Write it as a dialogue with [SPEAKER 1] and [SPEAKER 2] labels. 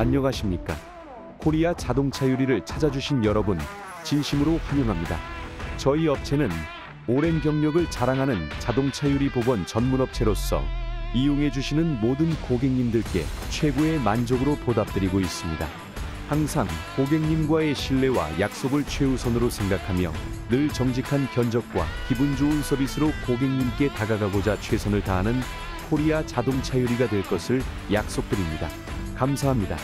[SPEAKER 1] 안녕하십니까. 코리아 자동차 유리를 찾아주신 여러분, 진심으로 환영합니다. 저희 업체는 오랜 경력을 자랑하는 자동차 유리 복원 전문 업체로서 이용해 주시는 모든 고객님들께 최고의 만족으로 보답드리고 있습니다. 항상 고객님과의 신뢰와 약속을 최우선으로 생각하며 늘 정직한 견적과 기분 좋은 서비스로 고객님께 다가가고자 최선을 다하는 코리아 자동차 유리가 될 것을 약속드립니다. 감사합니다.